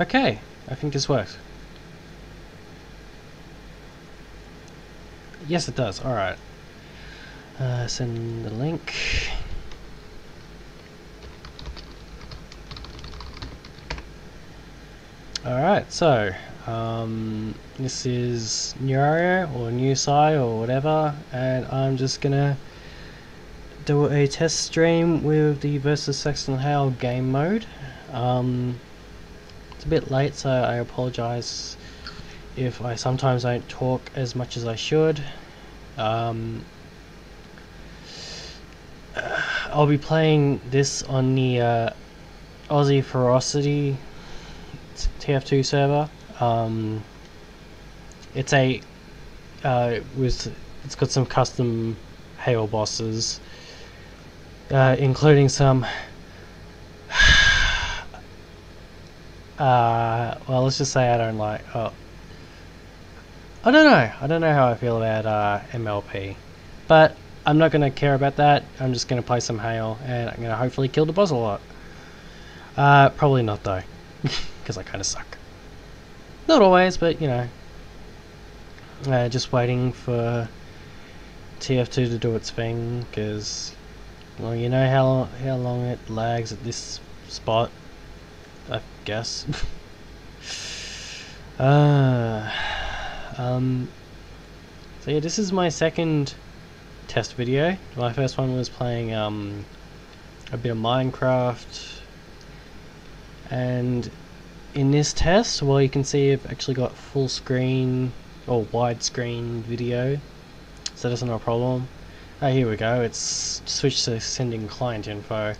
Okay, I think this works. Yes, it does. Alright. Uh, send the link. Alright, so um, this is Neuraria or New Sai or whatever, and I'm just gonna do a test stream with the versus Saxton Hale game mode. Um, a bit late, so I apologize if I sometimes don't talk as much as I should. Um, I'll be playing this on the uh, Aussie Ferocity TF2 server. Um, it's a uh, with it's got some custom Hale bosses, uh, including some. Uh, well, let's just say I don't like. Oh, I don't know. I don't know how I feel about uh, MLP, but I'm not gonna care about that. I'm just gonna play some Hale, and I'm gonna hopefully kill the boss a lot. Uh, probably not though, because I kind of suck. Not always, but you know. Uh, just waiting for TF2 to do its thing, because well, you know how how long it lags at this spot. I guess. uh, um. So yeah, this is my second test video. My first one was playing um a bit of Minecraft, and in this test, well you can see I've actually got full screen or widescreen video, so that's not a problem. Oh, here we go, it's switched to sending client info.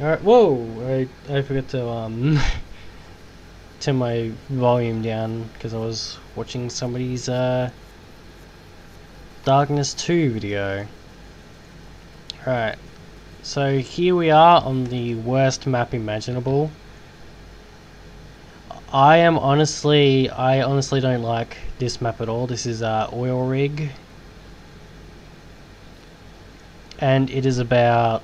Alright, whoa! I, I forgot to um, turn my volume down because I was watching somebody's uh, Darkness 2 video. Alright, so here we are on the worst map imaginable. I am honestly, I honestly don't like this map at all. This is uh, Oil Rig. And it is about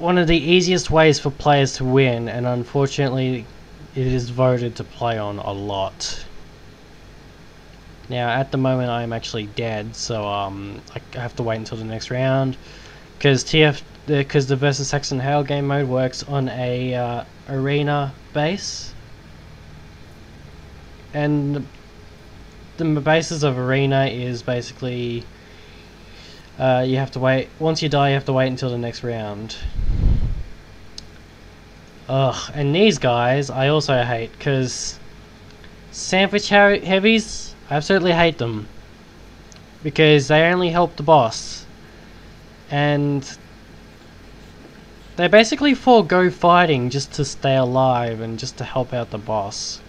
one of the easiest ways for players to win and unfortunately it is voted to play on a lot. Now at the moment I am actually dead so um, I have to wait until the next round. Because TF because the, the versus Saxton Hale game mode works on a uh, arena base. And the, the basis of arena is basically uh, you have to wait once you die you have to wait until the next round Ugh, and these guys I also hate because sandwich heavies I absolutely hate them. Because they only help the boss. And they basically forego fighting just to stay alive and just to help out the boss.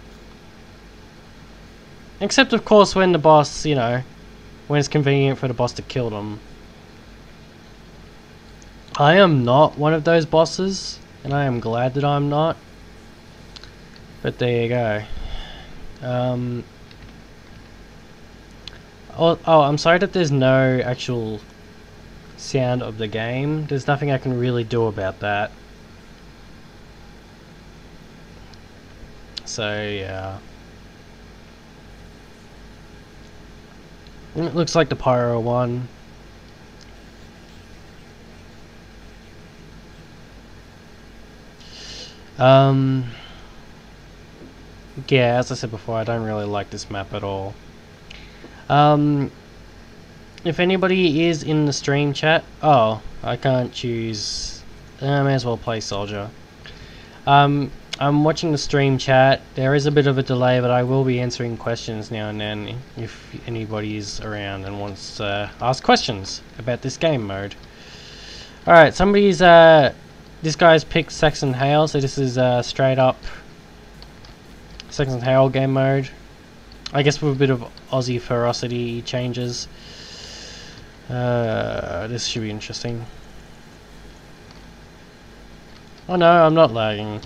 Except of course when the boss you know when it's convenient for the boss to kill them. I am not one of those bosses and I am glad that I'm not. But there you go. Um, oh, oh, I'm sorry that there's no actual sound of the game. There's nothing I can really do about that. So, yeah. It looks like the Pyro one. Um, yeah, as I said before, I don't really like this map at all. Um, if anybody is in the stream chat, oh, I can't choose. I may as well play soldier. Um, I'm watching the stream chat. There is a bit of a delay, but I will be answering questions now and then if anybody is around and wants to ask questions about this game mode. Alright, somebody's uh, this guy's picked Saxton Hale, so this is uh, straight up Saxton Hale game mode. I guess with a bit of Aussie ferocity changes. Uh, this should be interesting. Oh no, I'm not lagging.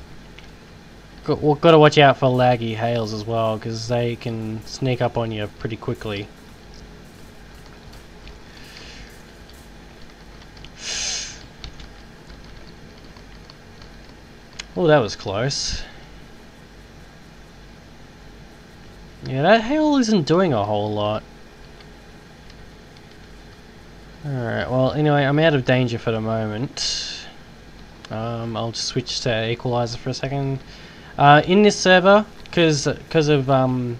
Got, well, got to watch out for laggy Hales as well, because they can sneak up on you pretty quickly. Oh, that was close. Yeah, that Hale isn't doing a whole lot. Alright, well, anyway, I'm out of danger for the moment. Um, I'll just switch to equalizer for a second. Uh, in this server, because because of um,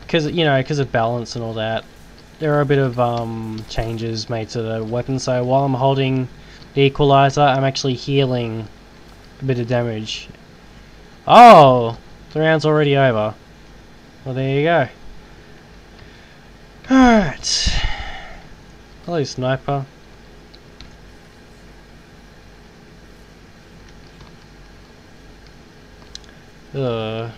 because you know because of balance and all that, there are a bit of um changes made to the weapon. So while I'm holding the equalizer, I'm actually healing a bit of damage. Oh, the round's already over. Well, there you go. Alright. Hello, sniper. Ugh.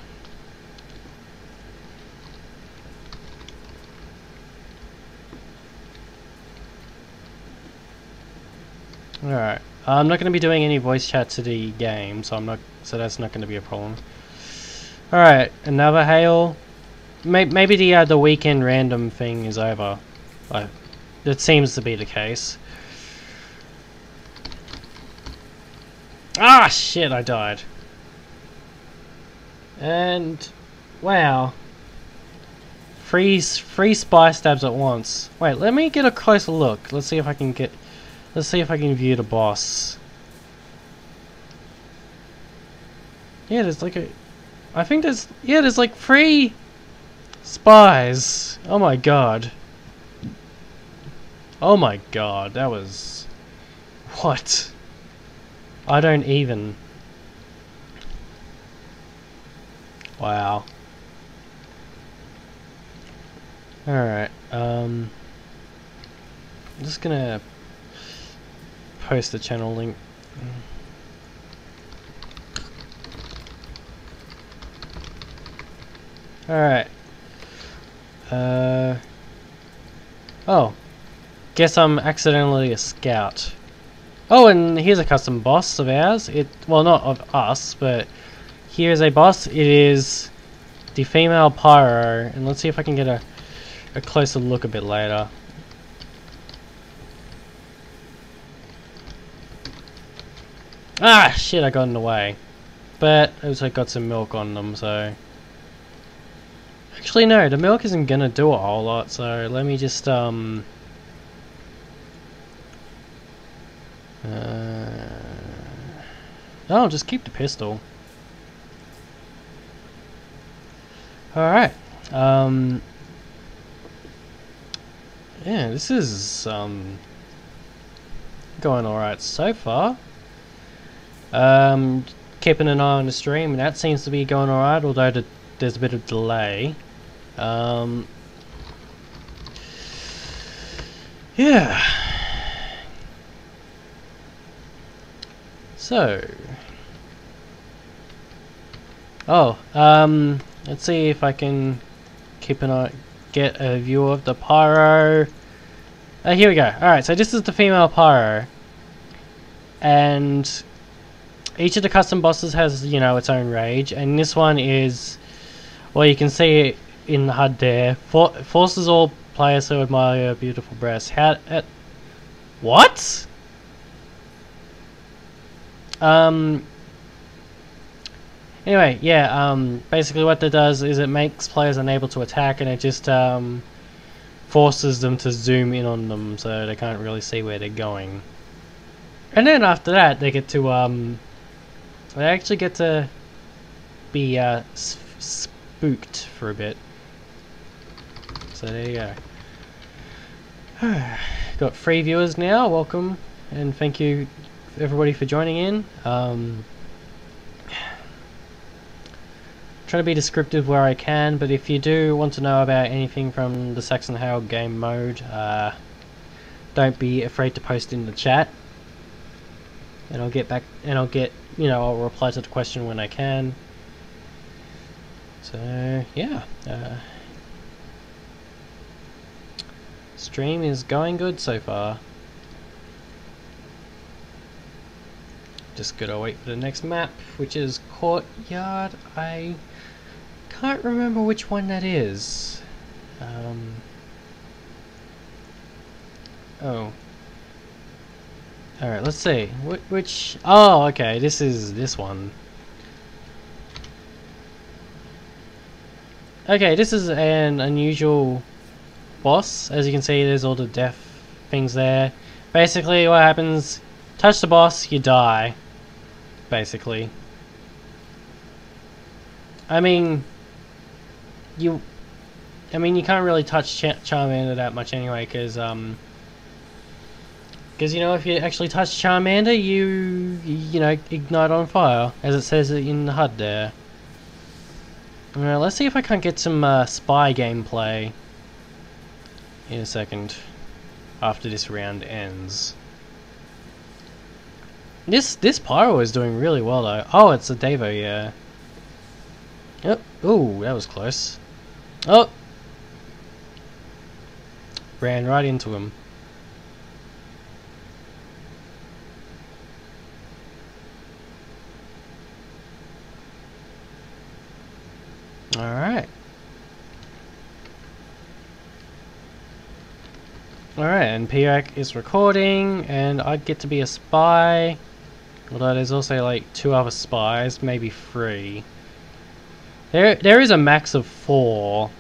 Alright. I'm not going to be doing any voice chat to the game, so I'm not. So that's not going to be a problem. Alright, another Hale. Maybe the uh, the weekend random thing is over. Like, that seems to be the case. Ah, shit! I died. And wow, three three spy stabs at once. Wait, let me get a closer look. Let's see if I can get. Let's see if I can view the boss. Yeah, there's like a. I think there's yeah, there's like three spies. Oh my god. Oh my god, that was what? I don't even. Wow. Alright, um... I'm just gonna post the channel link. Alright. Uh... Oh. Guess I'm accidentally a scout. Oh, and here's a custom boss of ours. It Well, not of us, but Here's a boss. It is the female pyro, and let's see if I can get a, a closer look a bit later. Ah, shit, I got in the way. But, it also got some milk on them, so... Actually, no, the milk isn't gonna do a whole lot, so let me just, um... Uh... Oh, just keep the pistol. Alright. Um, yeah, this is um, going alright so far. Um, keeping an eye on the stream, and that seems to be going alright, although the, there's a bit of delay. Um, yeah. So. Oh, um, Let's see if I can keep an eye, get a view of the pyro. Uh, here we go. Alright, so this is the female pyro. And each of the custom bosses has, you know, its own rage. And this one is, well, you can see it in the HUD there. For forces all players who admire your beautiful breasts. How, uh, what? Um, Anyway, yeah, um, basically what that does is it makes players unable to attack and it just um, forces them to zoom in on them so they can't really see where they're going. And then after that, they get to, um, they actually get to be uh, spooked for a bit. So there you go. Got three viewers now, welcome, and thank you everybody for joining in. Um, try to be descriptive where I can, but if you do want to know about anything from the Saxton Hale game mode, uh, don't be afraid to post in the chat. And I'll get back, and I'll get, you know, I'll reply to the question when I can. So, yeah. Uh, stream is going good so far. Just gotta wait for the next map, which is Courtyard. I can't remember which one that is. Um, oh. Alright, let's see. Wh which... Oh, okay, this is this one. Okay, this is an unusual boss. As you can see, there's all the death things there. Basically, what happens, touch the boss, you die. Basically. I mean, you... I mean, you can't really touch Ch Charmander that much anyway, because, um... Because, you know, if you actually touch Charmander, you, you know, ignite on fire, as it says in the HUD there. Alright, let's see if I can't get some uh, spy gameplay in a second, after this round ends. This this pyro is doing really well though. Oh, it's a Devo, yeah. Yep. Ooh, that was close. Oh! Ran right into him. Alright. Alright, and PRAC is recording, and I get to be a spy. Although there's also like two other spies, maybe three. There, there is a max of four.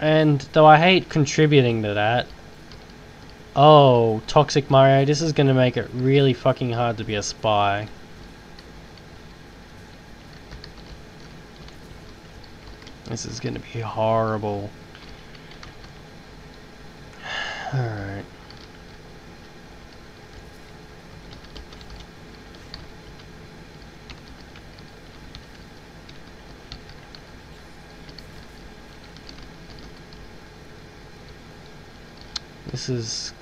And though I hate contributing to that, oh, Toxic Mario, this is going to make it really fucking hard to be a spy. This is going to be horrible. Alright. This is...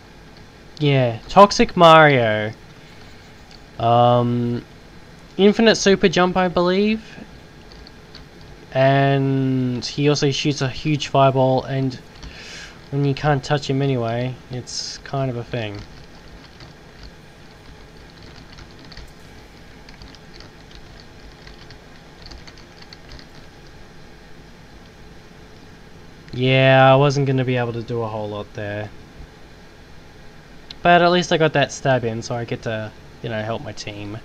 Yeah, Toxic Mario. Um, Infinite Super Jump, I believe. And he also shoots a huge fireball and when you can't touch him anyway, it's kind of a thing. Yeah, I wasn't going to be able to do a whole lot there. But at least I got that stab in, so I get to, you know, help my team.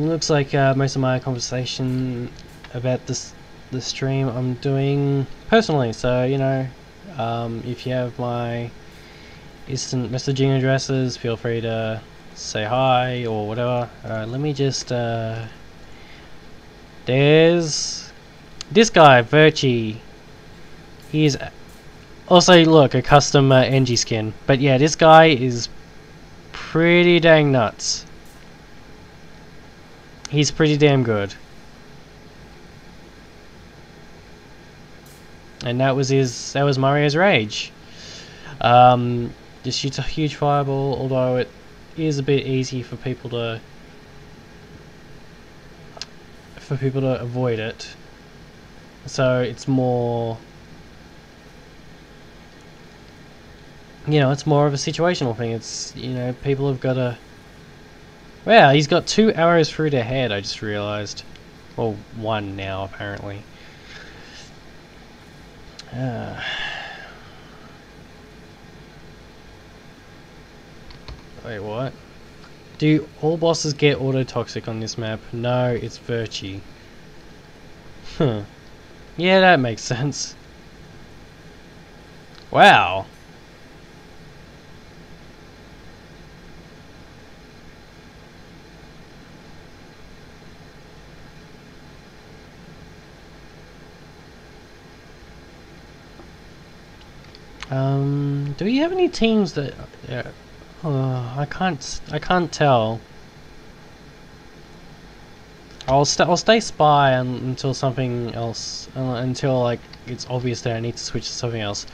It looks like uh, most of my conversation about this the stream I'm doing personally. So you know um, if you have my instant messaging addresses feel free to say hi or whatever. Uh, let me just uh, there's this guy Virchie he's also look a custom Engie skin. But yeah this guy is pretty dang nuts He's pretty damn good. And that was his, that was Mario's rage. Um, just shoots a huge fireball, although it is a bit easy for people to, for people to avoid it. So it's more, you know, it's more of a situational thing. It's, you know, people have got to Wow, he's got two arrows through the head, I just realised. Well, one now, apparently. Uh. Wait, what? Do all bosses get auto-toxic on this map? No, it's Virchie. Huh. Yeah, that makes sense. Wow. Um, do we have any teams that? Uh, uh, I can't. I can't tell. I'll st I'll stay spy until something else. Uh, until like it's obvious that I need to switch to something else.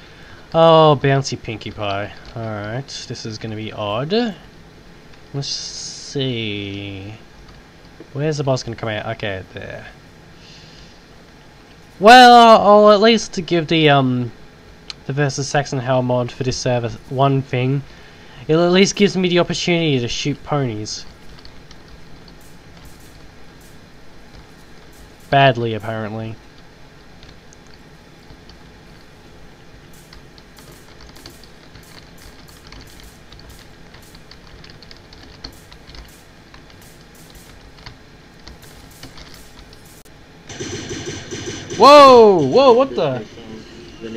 Oh, bouncy Pinkie Pie. All right, this is gonna be odd. Let's see. Where's the boss gonna come out? Okay, there. Well, I'll at least give the um the versus Saxton Hale mod for this server one thing. It at least gives me the opportunity to shoot ponies. Badly, apparently. Whoa! Whoa! What the?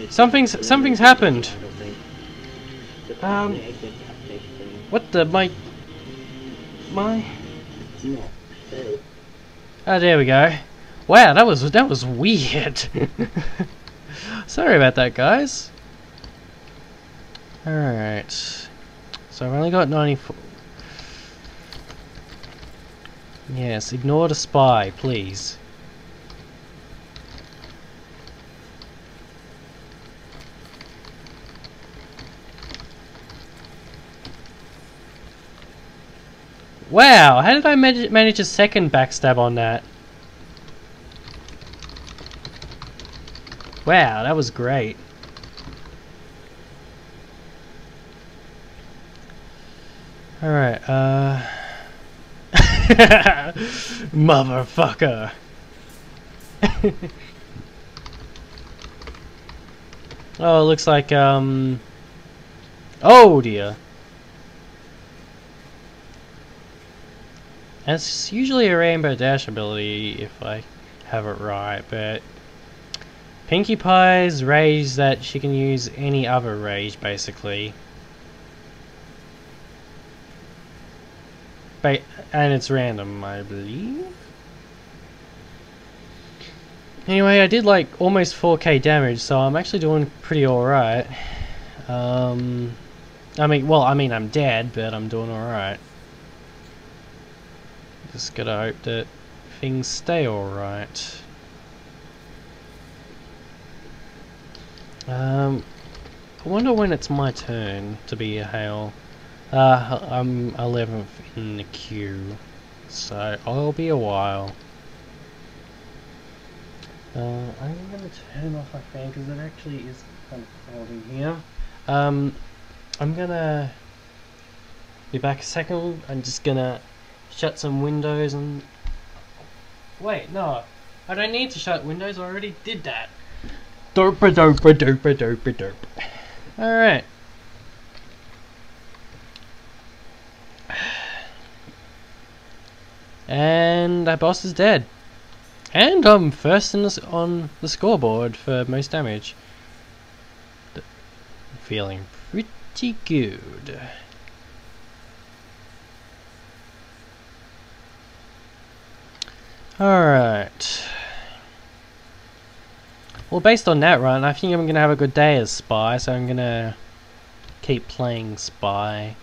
Something's something's happened. Um. What the? My. My. Oh, there we go. Wow, that was that was weird. Sorry about that, guys. All right. So I've only got 94. Yes, ignore the spy, please. Wow, how did I manage, a second backstab on that? Wow, that was great. Alright, uh... Motherfucker! oh, it looks like, um... Oh dear. It's usually a Rainbow Dash ability if I have it right, but Pinkie Pie's rage that she can use any other rage basically. Ba and it's random, I believe. Anyway, I did like almost 4k damage, so I'm actually doing pretty alright. Um, I mean, well, I mean I'm dead, but I'm doing alright. Just gotta hope that things stay alright. Um, I wonder when it's my turn to be a Hale. Uh, I'm 11th in the queue, so I'll be a while. Uh, I'm gonna turn off my fan because it actually is kind of cold in here. Um, I'm gonna be back a second. I'm just gonna shut some windows and... Wait, no. I don't need to shut windows, I already did that. Derpa derpa derpa derpa derp. Alright. And that boss is dead. And I'm first in the, on the scoreboard for most damage. Feeling pretty good. Alright. Well, based on that run, I think I'm going to have a good day as Spy, so I'm going to keep playing Spy.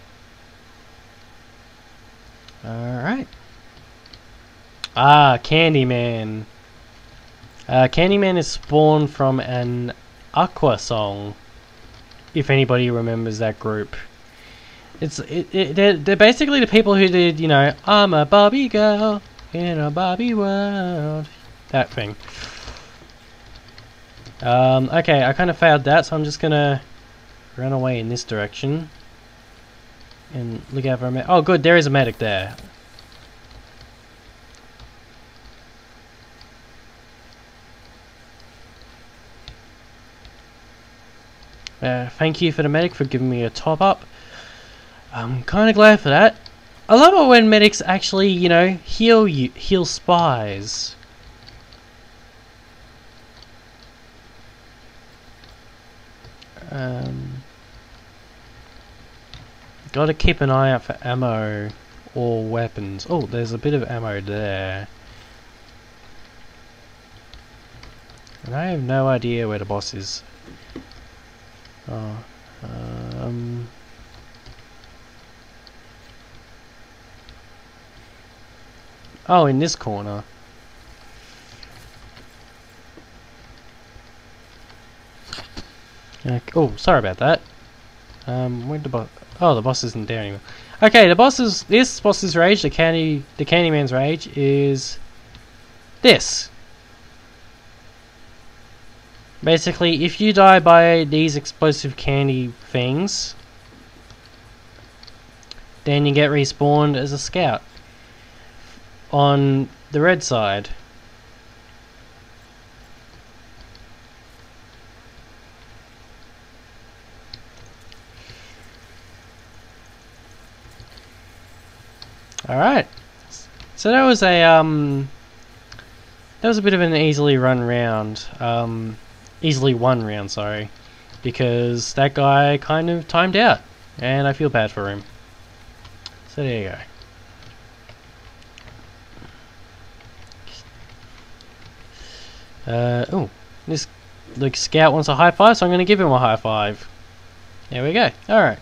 Alright. Ah, Candyman. Uh, Candyman is spawned from an Aqua song, if anybody remembers that group. It's it, it they're, they're basically the people who did, you know, I'm a Barbie girl in a Barbie world. That thing. Um, okay, I kind of failed that, so I'm just gonna run away in this direction. And look out for a medic. Oh, good, there is a medic there. Uh, thank you for the medic for giving me a top up. I'm kind of glad for that. I love it when medics actually, you know, heal you, heal spies. Um, gotta keep an eye out for ammo or weapons. Oh, there's a bit of ammo there. And I have no idea where the boss is. Oh, um... Oh, in this corner. Okay. Oh, sorry about that. Um, where the boss? Oh, the boss isn't there anymore. Okay, the boss is this boss's rage, the candy, the Candyman's rage is this. Basically, if you die by these explosive candy things, then you get respawned as a scout on the red side. All right. So that was a um, that was a bit of an easily run round, um, easily won round. Sorry, because that guy kind of timed out, and I feel bad for him. So there you go. Uh oh. This Luke Scout wants a high five, so I'm gonna give him a high five. There we go. Alright.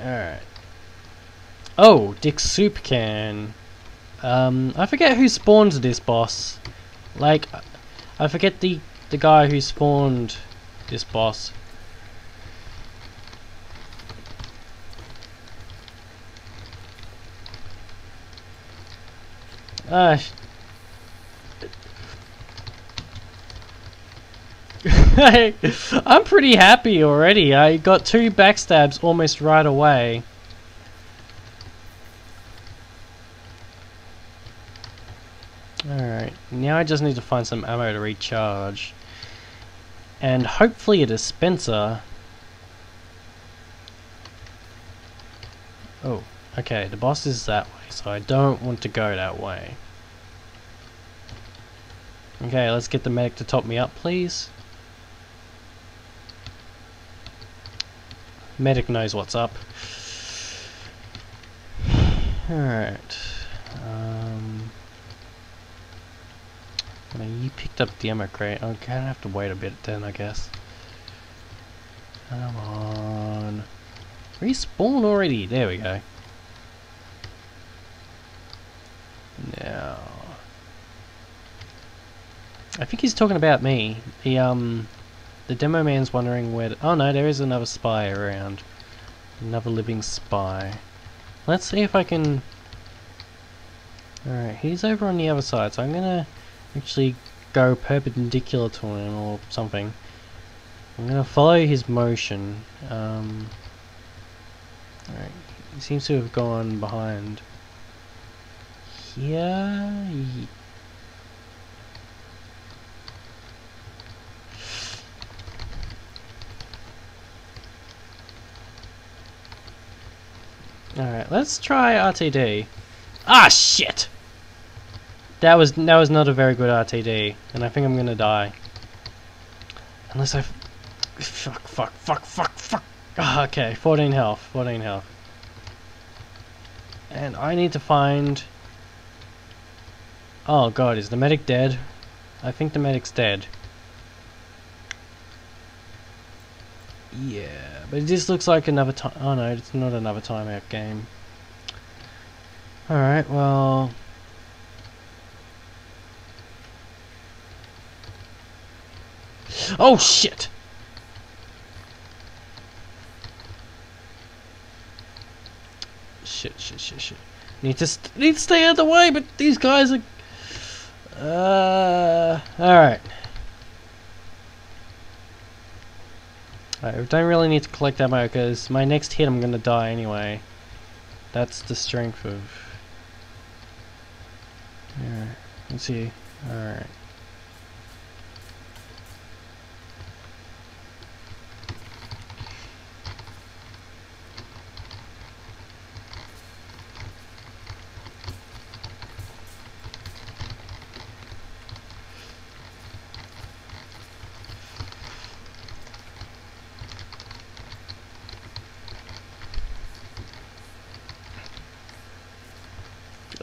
Alright. Oh, Dick Soup Can. Um, I forget who spawned this boss. Like, I forget the the guy who spawned this boss. Ah. I'm pretty happy already. I got two backstabs almost right away. Alright, now I just need to find some ammo to recharge. And hopefully a dispenser. Oh, okay, the boss is that way, so I don't want to go that way. Okay, let's get the medic to top me up, please. Medic knows what's up. Alright. Um, you picked up the ammo crate. I'm gonna have to wait a bit then, I guess. Come on. Respawn already. There we go. Now. I think he's talking about me. The, um... The demo man's wondering where... oh no, there is another spy around. Another living spy. Let's see if I can... Alright, he's over on the other side, so I'm gonna actually go perpendicular to him or something. I'm gonna follow his motion. Um, Alright, he seems to have gone behind here. Alright, let's try RTD. Ah, shit! That was that was not a very good RTD, and I think I'm gonna die. Unless I... Fuck, fuck, fuck, fuck, fuck! Oh, okay, 14 health, 14 health. And I need to find... Oh god, is the medic dead? I think the medic's dead. Yeah, but it just looks like another time. Oh no, it's not another timeout game. Alright, well. Oh shit! Shit, shit, shit, shit. Need to need to stay out of the way, but these guys are. Uh, alright. I don't really need to collect ammo because my next hit I'm gonna die anyway. That's the strength of... Yeah, let's see. Alright.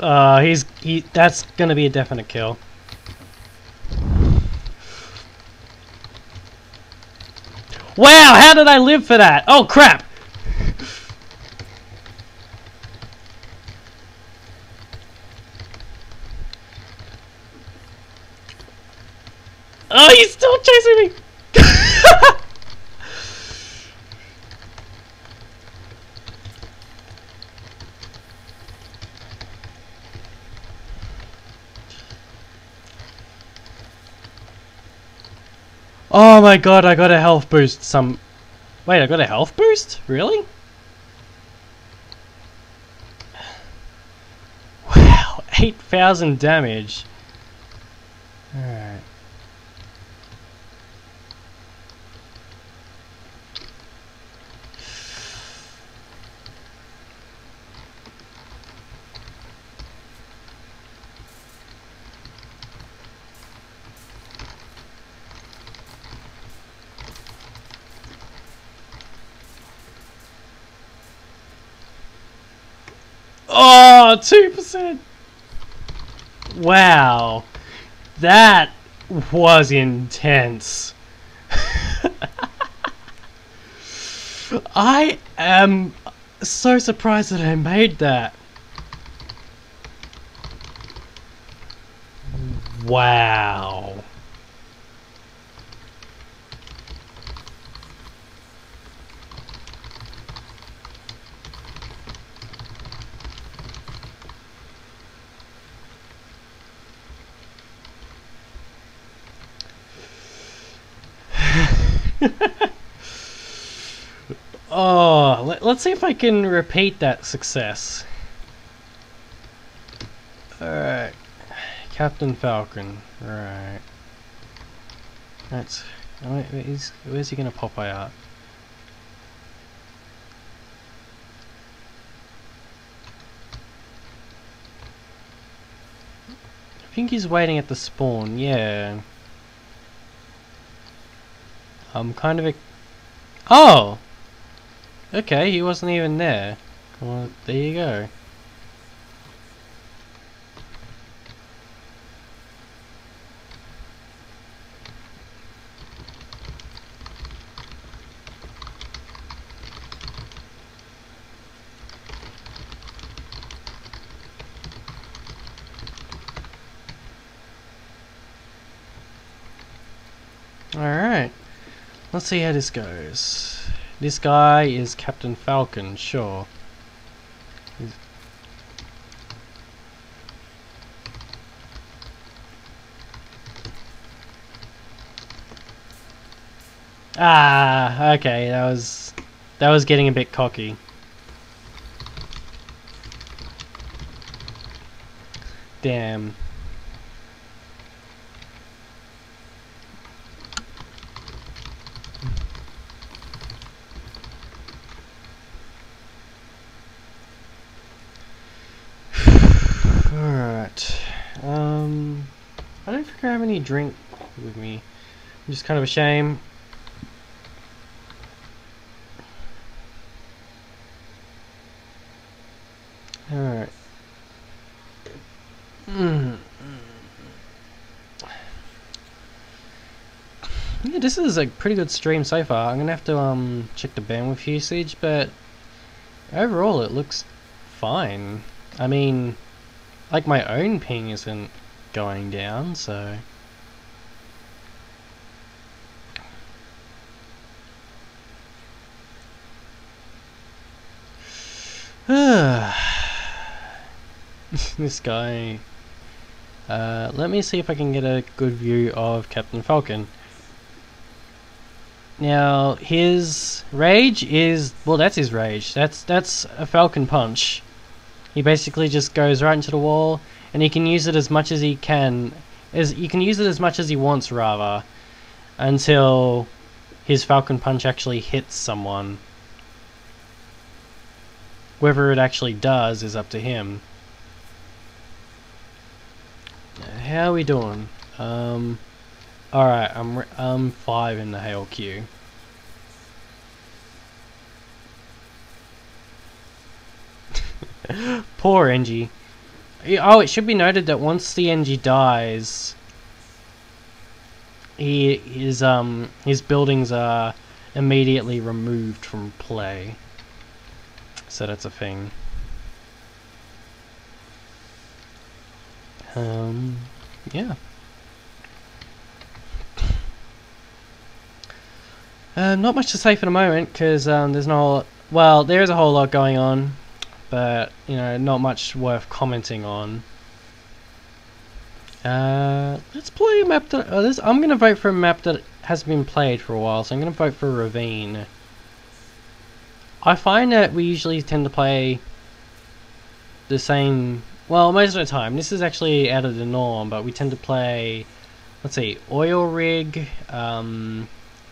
Uh, he's he. That's gonna be a definite kill. Wow! How did I live for that? Oh crap! Oh, he's still chasing me! Oh my god, I got a health boost some... Wait, I got a health boost? Really? Wow, 8,000 damage. Oh, 2%! Wow. That was intense. I am so surprised that I made that. Wow. oh, let, us see if I can repeat that success. Alright. Captain Falcon. Right. That's... Where's, where's he gonna pop out? I think he's waiting at the spawn, yeah. I'm kind of a... Oh! Okay, he wasn't even there. Well, there you go. Alright. Let's see how this goes. This guy is Captain Falcon, sure. Ah, okay, that was that was getting a bit cocky. Damn. Any drink with me. Just kind of a shame. Alright. Mm. Yeah, this is a pretty good stream so far. I'm gonna have to um check the bandwidth usage, but overall it looks fine. I mean, like my own ping isn't going down, so this guy. Uh, let me see if I can get a good view of Captain Falcon. Now, his rage is well. That's his rage. That's that's a Falcon punch. He basically just goes right into the wall, and he can use it as much as he can. As you can use it as much as he wants, rather, until his Falcon punch actually hits someone. Whether it actually does is up to him. How are we doing? Um, alright, I'm, I'm 5 in the Hale queue. Poor Engie. Oh, it should be noted that once the Engie dies, he his um his buildings are immediately removed from play. So that's a thing. Um, yeah. Uh, not much to say for the moment because um, there's no well, there is a whole lot going on, but you know, not much worth commenting on. Uh, let's play a map that uh, this, I'm gonna vote for a map that has been played for a while, so I'm gonna vote for Ravine. I find that we usually tend to play the same, well, most of the time. This is actually out of the norm, but we tend to play, let's see, Oil Rig, um,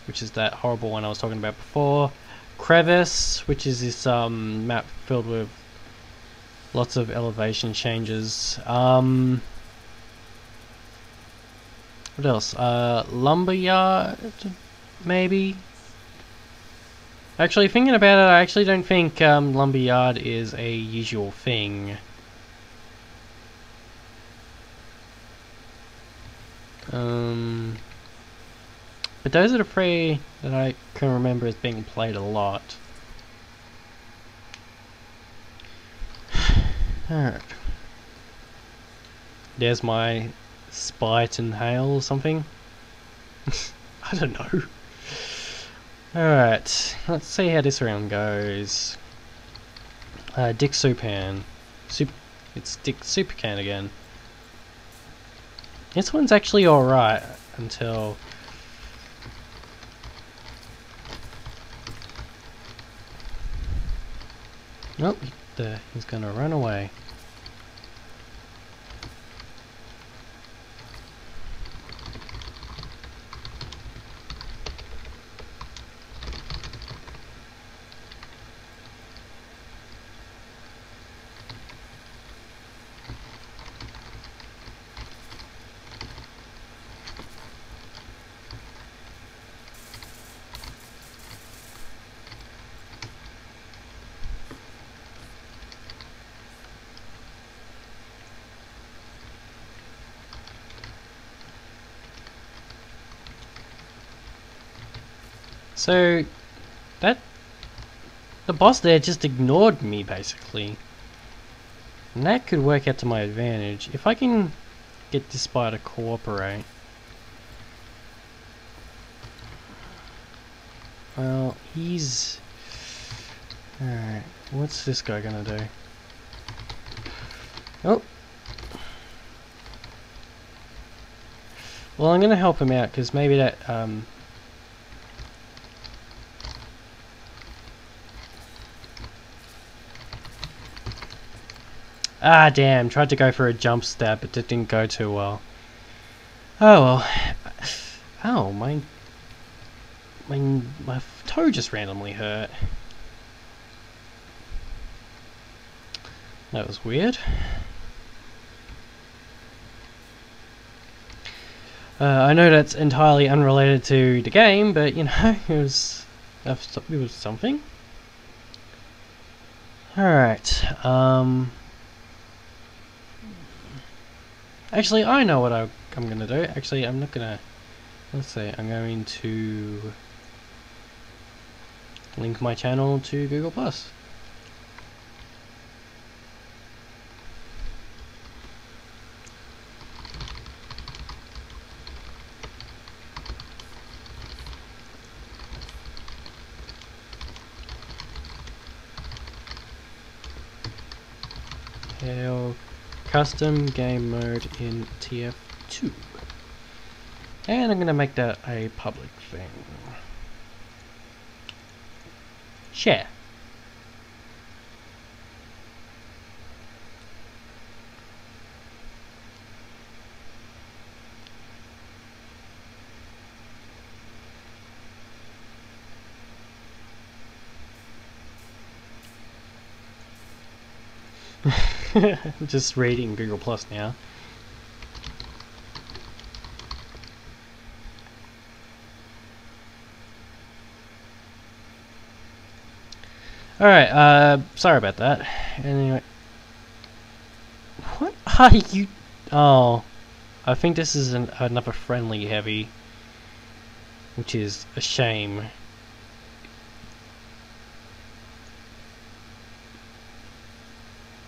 which is that horrible one I was talking about before, Crevice, which is this um, map filled with lots of elevation changes. Um, what else? Uh, Lumberyard, maybe? Actually, thinking about it, I actually don't think um, Lumberyard is a usual thing. Um, but those are the three that I can remember as being played a lot. Alright. There's my Spite and Hail or something. I don't know. Alright, let's see how this round goes. Uh, Dick Supan. Sup it's Dick Supercan again. This one's actually alright until... Nope, oh, he's gonna run away. So, that... The boss there just ignored me, basically. And that could work out to my advantage. If I can get this spider to cooperate. Well, he's... Alright, what's this guy gonna do? Oh! Well, I'm gonna help him out, because maybe that, um, Ah, damn. Tried to go for a jump stab, but it didn't go too well. Oh, well. Oh, my... My, my toe just randomly hurt. That was weird. Uh, I know that's entirely unrelated to the game, but you know, it was, it was something. Alright, um... Actually, I know what I, am going to do. Actually, I'm not going to... Let's see, I'm going to link my channel to Google+. Plus. Hell custom game mode in TF2. And I'm going to make that a public thing. Share. Just rating Google Plus now. Alright, uh, sorry about that. Anyway. What are you... Oh. I think this is an, another friendly heavy. Which is a shame.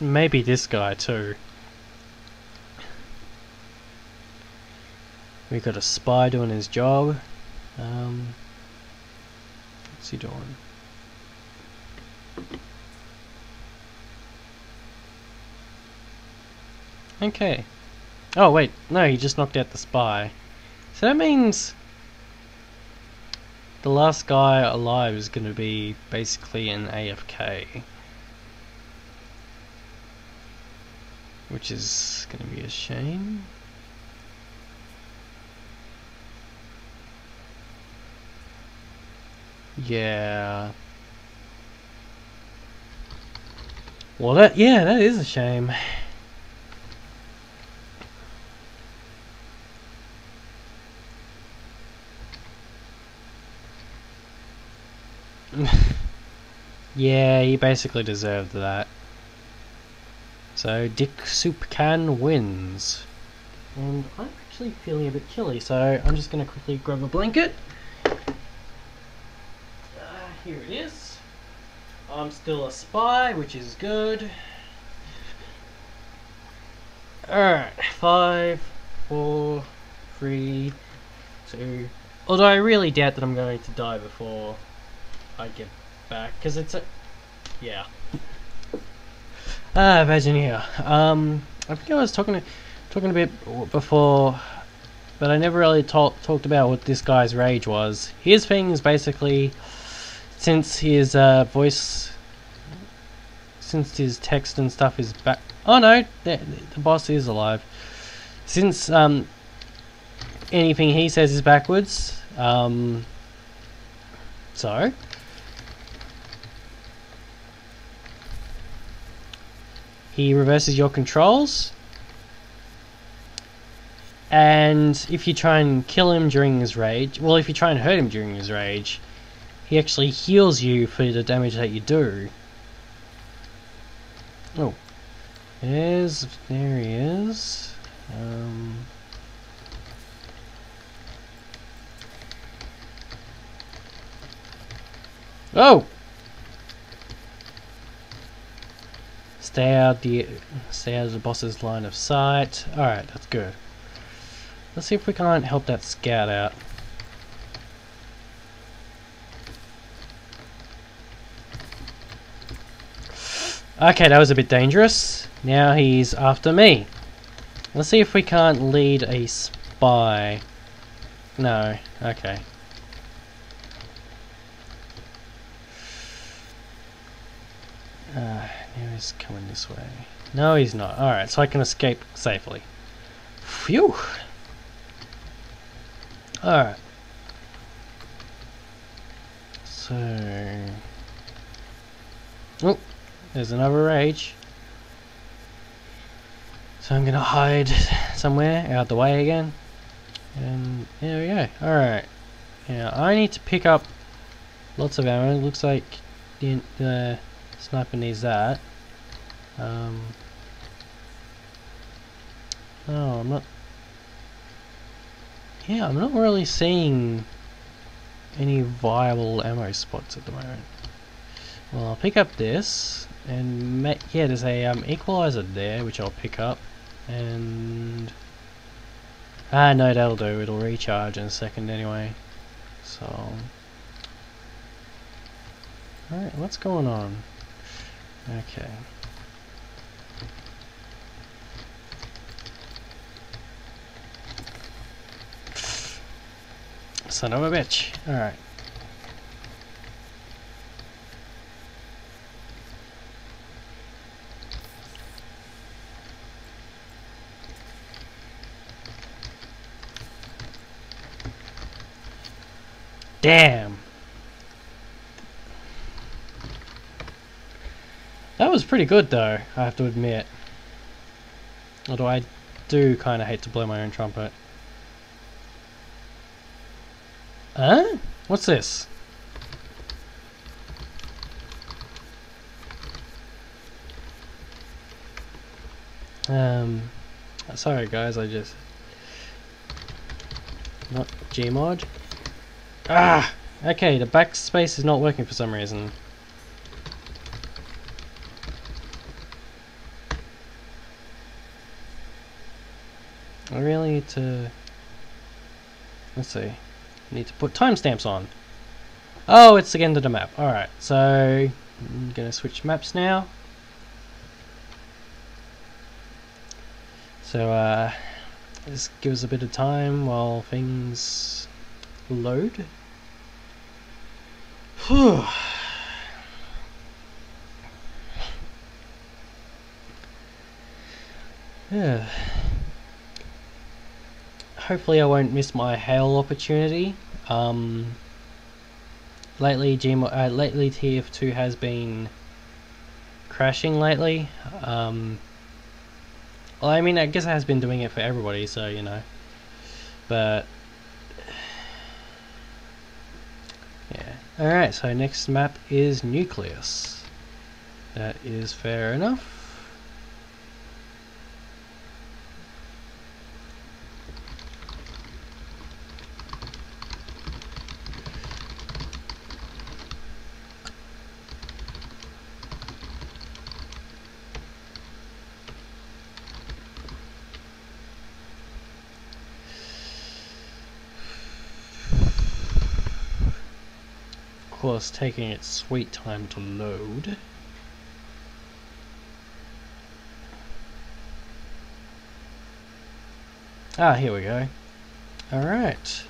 Maybe this guy too. We got a spy doing his job. Um, what's he doing? Okay. Oh wait, no, he just knocked out the spy. So that means the last guy alive is going to be basically an AFK. Which is going to be a shame. Yeah. Well, that, yeah, that is a shame. Yeah, he basically deserved that. So Dick Soup Can wins. And I'm actually feeling a bit chilly, so I'm just going to quickly grab a blanket. Uh, here it is. I'm still a spy, which is good. Alright, five, four, three, two. Although I really doubt that I'm going to die before I get back, because it's a. Yeah. Ah, imagine here. Um, I think I was talking talking a bit before, but I never really talk, talked about what this guy's rage was. His thing is basically, since his uh, voice, since his text and stuff is back. Oh no, the, the boss is alive. Since um, anything he says is backwards, um, so he reverses your controls. And if you try and kill him during his rage well if you try and hurt him during his rage he actually heals you for the damage that you do. Oh. There's there he is. Um, oh Stay out the stay out of the boss's line of sight. Alright, that's good. Let's see if we can't help that scout out. Okay, that was a bit dangerous. Now he's after me. Let's see if we can't lead a spy. No, okay. Uh, now he's coming this way. No, he's not. Alright, so I can escape safely. Phew! Alright. So... Oh, there's another rage. So I'm gonna hide somewhere out the way again. And there we go. Alright. Yeah, I need to pick up lots of ammo. Looks like the, the Sniper needs that. Um, oh, I'm not... Yeah, I'm not really seeing any viable ammo spots at the moment. Well, I'll pick up this, and yeah, there's a um, equalizer there, which I'll pick up, and... Ah, no, that'll do, it'll recharge in a second anyway, so... Alright, what's going on? Okay. Son of a bitch. Alright. Damn. That was pretty good though, I have to admit. Although I do kind of hate to blow my own trumpet. Huh? What's this? Um, sorry guys, I just... Not Gmod. Ah! Okay, the backspace is not working for some reason. I really need to... Let's see. Need to put timestamps on. Oh, it's the end of the map. Alright, so... I'm going to switch maps now. So, uh... Just give us a bit of time while things load. Whew. yeah hopefully I won't miss my Hale opportunity. Um, lately, Gmo uh, lately TF2 has been crashing lately. Um, well, I mean, I guess it has been doing it for everybody, so you know. But yeah, Alright, so next map is Nucleus. That is fair enough. Taking its sweet time to load. Ah, here we go. Alright.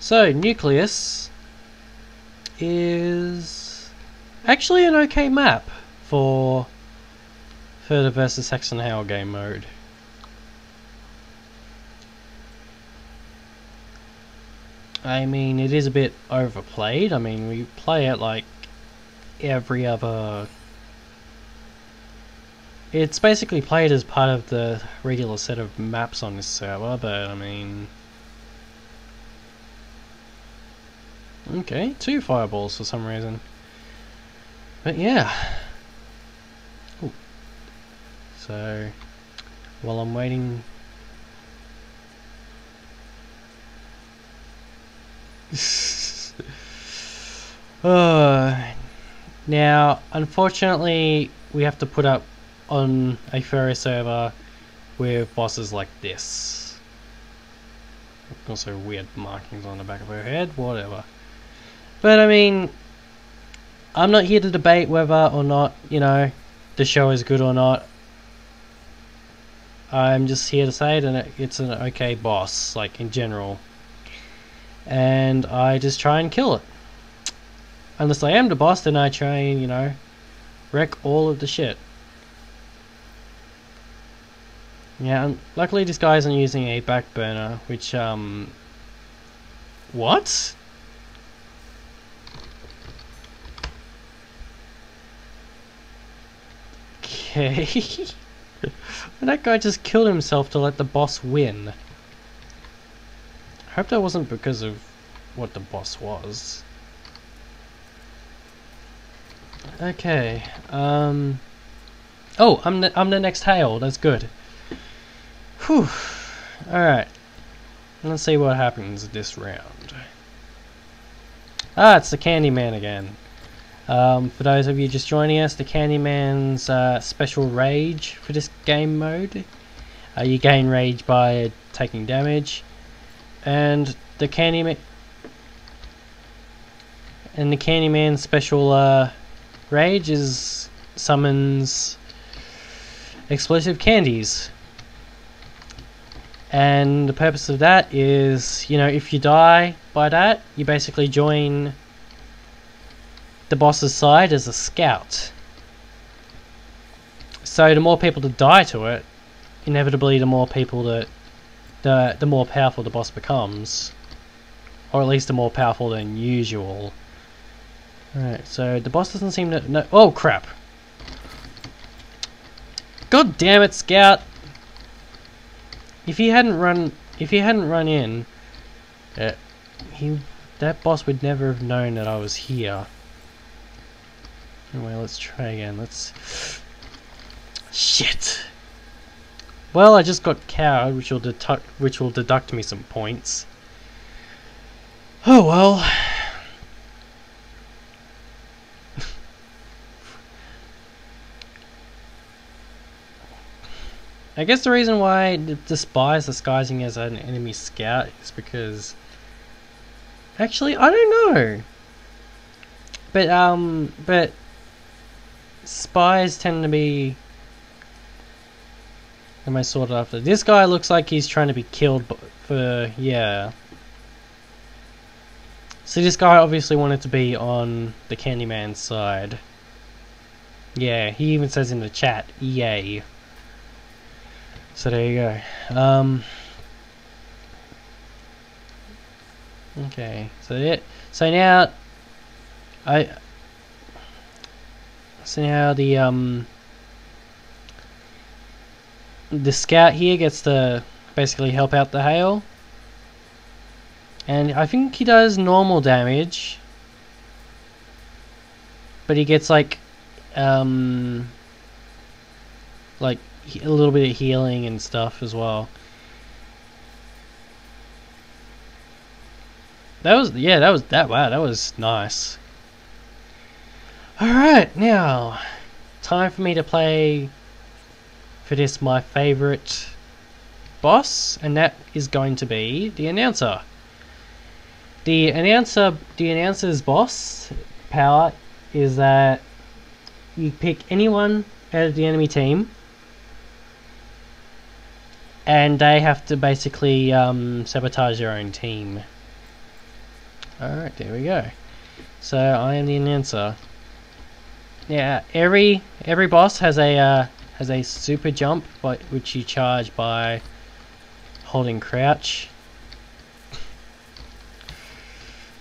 So, Nucleus is actually an okay map for Further versus Saxton Hale game mode. I mean, it is a bit overplayed. I mean, we play it like every other. It's basically played as part of the regular set of maps on this server, but I mean. Okay, two fireballs for some reason. But yeah. Ooh. So, while I'm waiting uh, now, unfortunately, we have to put up on a furry server with bosses like this. Also, weird markings on the back of her head, whatever. But I mean, I'm not here to debate whether or not, you know, the show is good or not. I'm just here to say that it's an okay boss, like in general and I just try and kill it. Unless I am the boss, then I try and, you know, wreck all of the shit. Yeah, luckily this guy isn't using a back burner, which, um... What? Okay. that guy just killed himself to let the boss win. Hope that wasn't because of what the boss was. Okay, um... Oh, I'm the, I'm the next Hale, that's good. Whew. Alright. Let's see what happens this round. Ah, it's the Candyman again. Um, for those of you just joining us, the Candyman's uh, special rage for this game mode. Uh, you gain rage by taking damage and the Candyman and the Candyman special uh, rage is summons explosive candies. And the purpose of that is, you know, if you die by that, you basically join the boss's side as a scout. So the more people to die to it, inevitably the more people that the the more powerful the boss becomes, or at least the more powerful than usual. Alright, so the boss doesn't seem to know. Oh crap! God damn it, Scout! If he hadn't run, if he hadn't run in, uh, he that boss would never have known that I was here. Anyway, let's try again. Let's. Shit. Well, I just got cowed, which will deduct which will deduct me some points. Oh well. I guess the reason why I despise disguising as an enemy scout is because actually I don't know. But um but spies tend to be Am I sorted after? This guy looks like he's trying to be killed for, yeah. So this guy obviously wanted to be on the Candyman's side. Yeah, he even says in the chat, yay. So there you go. Um, okay, so it. So now, I. So now the um the scout here gets to basically help out the Hale. And I think he does normal damage. but he gets like, um, like a little bit of healing and stuff as well. That was yeah, that was that wow, that was nice. All right, now time for me to play for this my favorite boss, and that is going to be the announcer. The announcer, the announcer's boss power is that you pick anyone out of the enemy team, and they have to basically um, sabotage their own team. Alright, there we go. So I am the announcer. Yeah, every every boss has a uh, has a super jump, by, which you charge by holding crouch.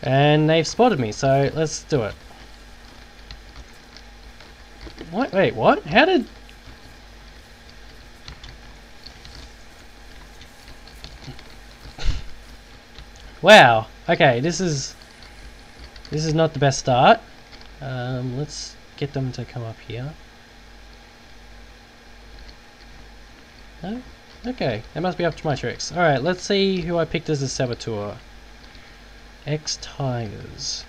And they've spotted me, so let's do it. What? Wait, what? How did... Wow. Okay, this is... This is not the best start. Um, let's get them to come up here. Okay, that must be up to my tricks. Alright, let's see who I picked as a saboteur. X-Tigers.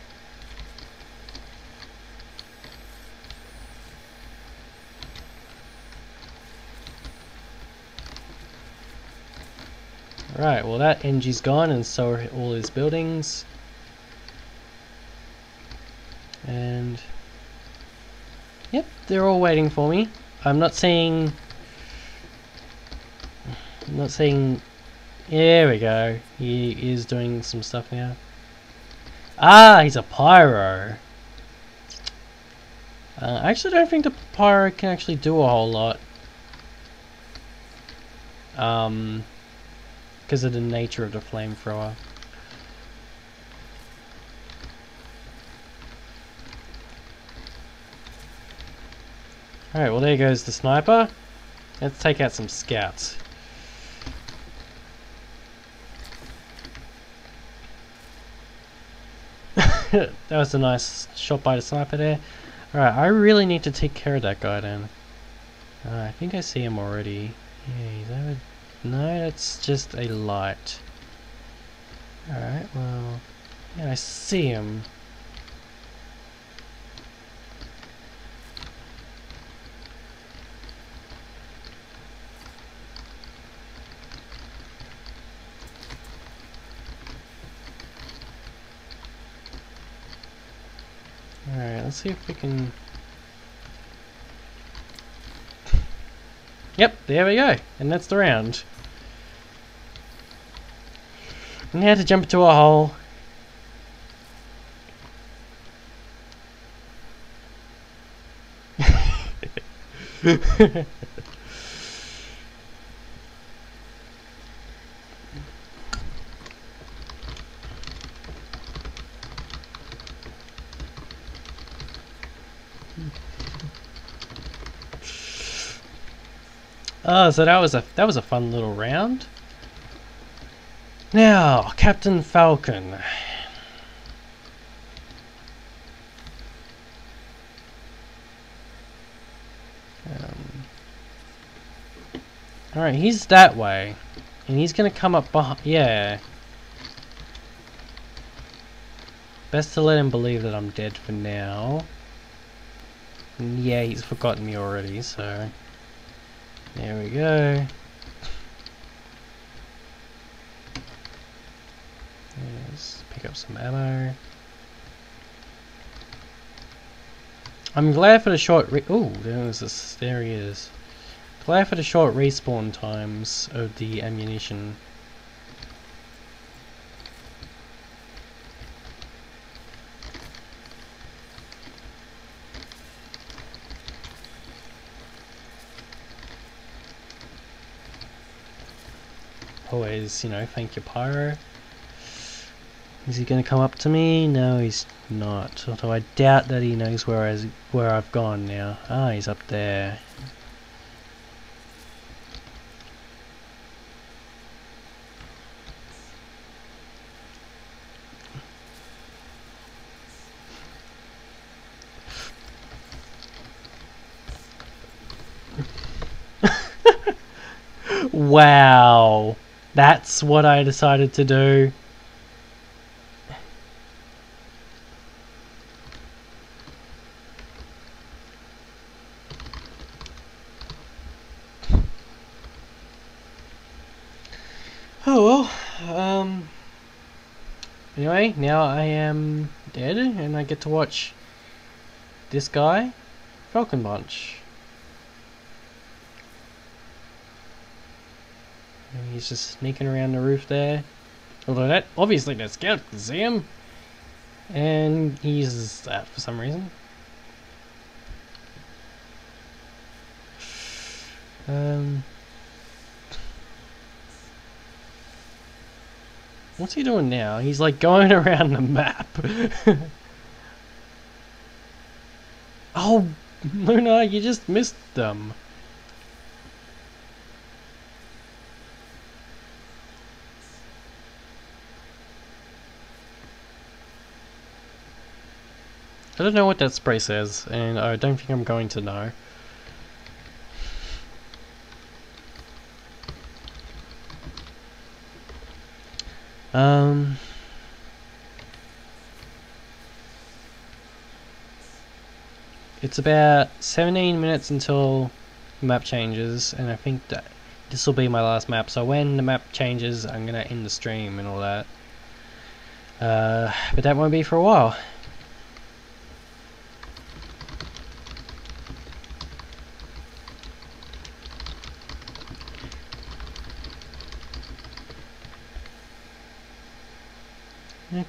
Right, well that Engie's gone and so are all his buildings. And... Yep, they're all waiting for me. I'm not seeing... I'm not seeing... There we go. He is doing some stuff now. Ah, he's a pyro. Uh, I actually don't think the pyro can actually do a whole lot. Um, because of the nature of the flamethrower. Alright, well there goes the sniper. Let's take out some scouts. that was a nice shot by the sniper there. Alright, I really need to take care of that guy then. Uh, I think I see him already. Yeah, he's over... No, that's just a light. Alright, well... Yeah, I see him. Alright, let's see if we can... Yep, there we go. And that's the round. Now to jump into a hole. Oh, so that was a that was a fun little round. Now, Captain Falcon. Um, all right, he's that way, and he's gonna come up behind. Yeah. Best to let him believe that I'm dead for now. Yeah, he's forgotten me already, so. There we go. Let's pick up some ammo. I'm glad for the short re- Oh, there's this, there he is. Glad for the short respawn times of the ammunition. always, you know, thank you, pyro. Is he going to come up to me? No, he's not. Although I doubt that he knows where, I, where I've gone now. Ah, he's up there. wow. That's what I decided to do. Oh well. Um. Anyway, now I am dead, and I get to watch this guy, Falcon Punch. And he's just sneaking around the roof there. Although that obviously the scout can see him. And he uses that for some reason. Um What's he doing now? He's like going around the map. oh, Luna, you just missed them. I don't know what that spray says, and I don't think I'm going to know. Um... It's about 17 minutes until the map changes, and I think that this will be my last map, so when the map changes, I'm gonna end the stream and all that. Uh, but that won't be for a while.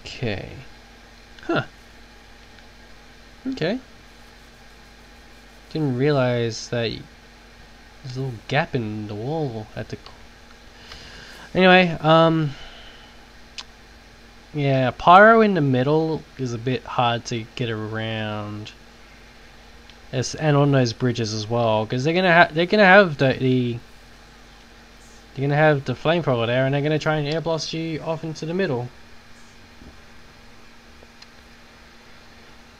Okay. Huh. Okay. Didn't realize that there's a little gap in the wall at the... Anyway, um... Yeah, Pyro in the middle is a bit hard to get around. As, and on those bridges as well, because they're gonna have they're gonna have the, the they're gonna have the flamethrower there, and they're gonna try and air blast you off into the middle.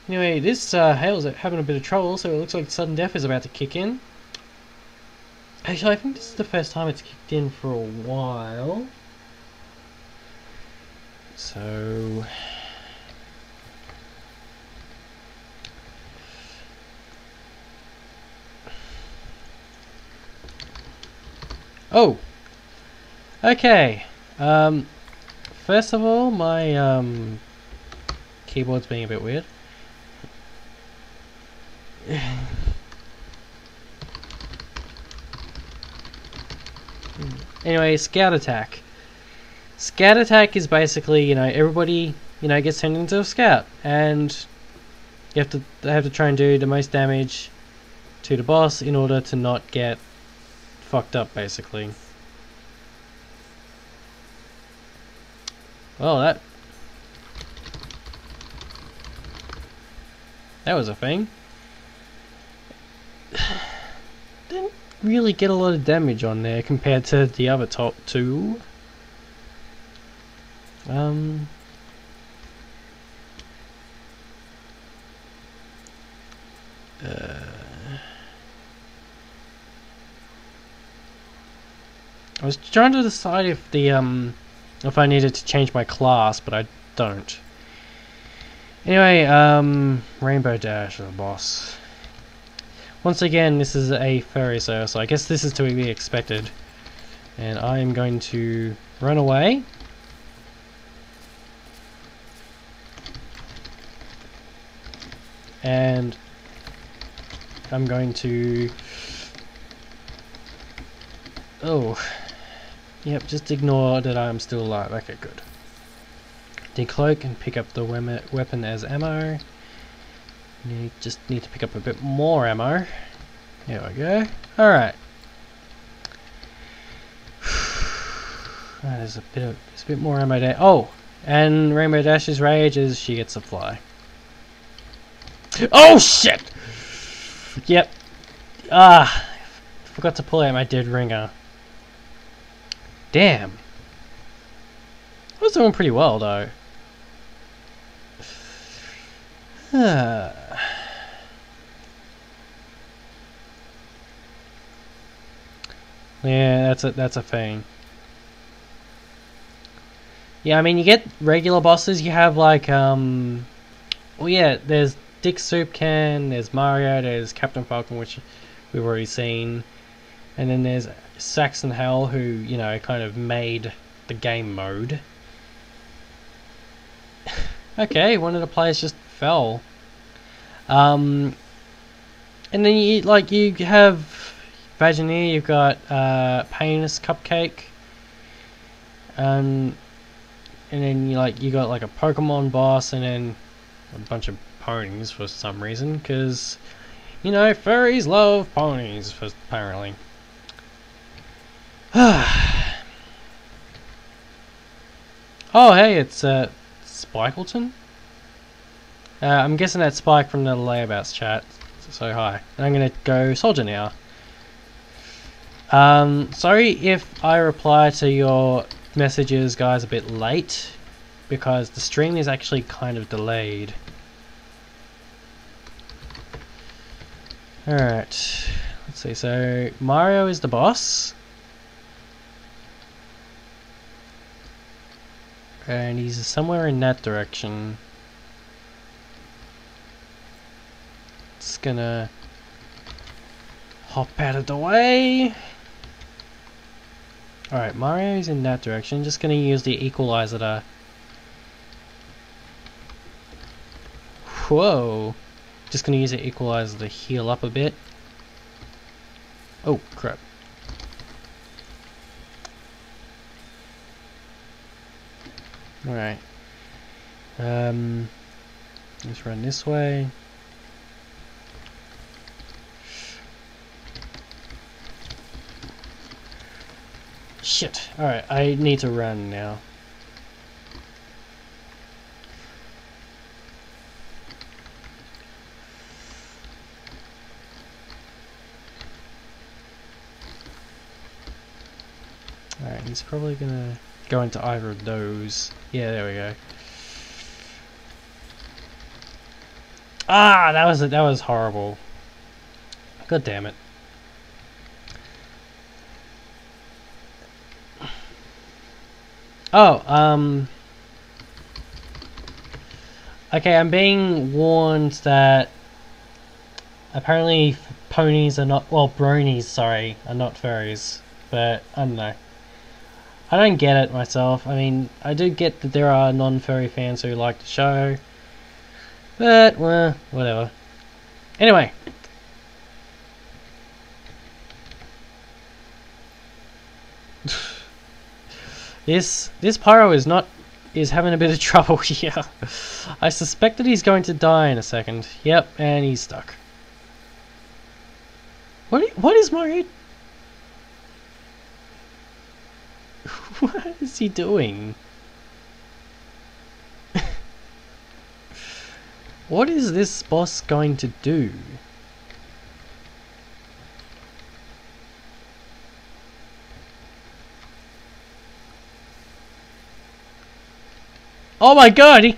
Anyway, this uh, Hale's having a bit of trouble, so it looks like sudden death is about to kick in. Actually, I think this is the first time it's kicked in for a while. So... Oh! Okay. Um, first of all, my um, keyboard's being a bit weird. anyway, scout attack. Scout attack is basically, you know, everybody, you know, gets turned into a scout, and you have to they have to try and do the most damage to the boss in order to not get fucked up, basically. Well, that that was a thing. Didn't really get a lot of damage on there compared to the other top two. Um... Uh, I was trying to decide if the um if I needed to change my class, but I don't. Anyway, um, Rainbow Dash, the boss. Once again, this is a furry so I guess this is to be expected. And I am going to run away. And I'm going to... Oh. Yep, just ignore that I'm still alive. Okay, good. Decloak and pick up the weapon as ammo. Need, just need to pick up a bit more ammo. There we go. Alright. there's a bit of there's a bit more ammo there. Oh! And Rainbow Dash's rage is she gets a fly. Oh shit! Yep. Ah forgot to pull out my dead ringer. Damn. I was doing pretty well though. Yeah, that's a that's a thing. Yeah, I mean you get regular bosses. You have like um, well yeah, there's Dick Soup Can, there's Mario, there's Captain Falcon, which we've already seen, and then there's Saxton Hale, who you know kind of made the game mode. okay, one of the players just fell. Um, and then you like you have Vagineer, you've got uh, Painis Cupcake, um, and then you like you got like a Pokemon boss, and then a bunch of ponies for some reason, because you know furries love ponies, for, apparently. oh hey, it's uh, Spikeleton. Uh, I'm guessing that's Spike from the layabouts chat. So hi. I'm gonna go soldier now. Um, sorry if I reply to your messages, guys, a bit late because the stream is actually kind of delayed. Alright, let's see. So Mario is the boss. And he's somewhere in that direction. It's gonna hop out of the way. Alright, Mario's in that direction. Just gonna use the equalizer to... Whoa! Just gonna use the equalizer to heal up a bit. Oh, crap. Alright. Um, let's run this way. Shit. Alright, I need to run now. Alright, he's probably gonna go into either of those. Yeah, there we go. Ah, that was that was horrible. God damn it. Oh, um... Okay, I'm being warned that apparently ponies are not, well, bronies, sorry, are not furries, but I don't know. I don't get it myself. I mean, I do get that there are non-furry fans who like the show, but, well, whatever. Anyway. This, this Pyro is not, is having a bit of trouble here. I suspect that he's going to die in a second. Yep, and he's stuck. What, what is Mario what is he doing? what is this boss going to do? Oh my god, he,